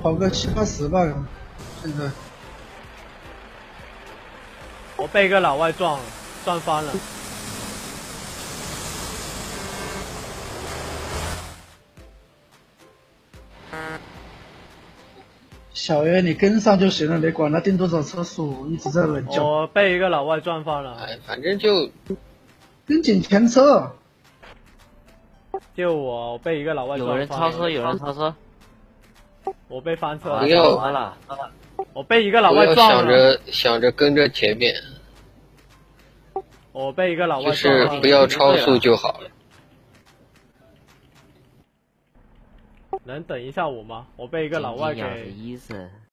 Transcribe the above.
跑个七八十吧，现在我被一个老外撞了，撞翻了。小爷你跟上就行了，别管他定多少车速，一直在稳叫，我被一个老外撞翻了，哎，反正就跟紧前车。就我！我被一个老外撞有翻了。人超车，有人超车，我被翻车了。不要完了，我被一个老外撞了。想着想着跟着前面，我被一个老外就。是不要超速就好了。能等一下我吗？我被一个老外给。